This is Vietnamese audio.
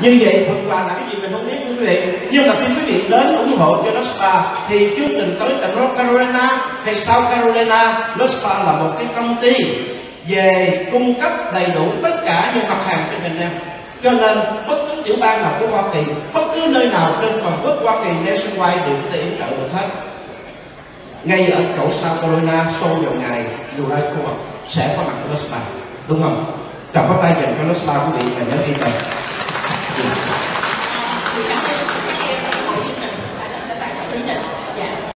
như vậy phần quà là cái gì mình không biết quý vị nhưng mà khi quý vị đến ủng hộ cho Spa, thì chương trình tới tận North Carolina, hay South Carolina Spa là một cái công ty về cung cấp đầy đủ tất cả những mặt hàng cho Việt Nam cho nên bất cứ tiểu bang nào của Hoa Kỳ, bất cứ nơi nào trên toàn quốc Hoa Kỳ nationwide đều có thể yểm trợ được hết ngay ở chỗ South Carolina, sau vào ngày July 4 sẽ có mặt của Spa, đúng không? Cầm phát tay dành cho Spa quý vị và nhớ ghi tên.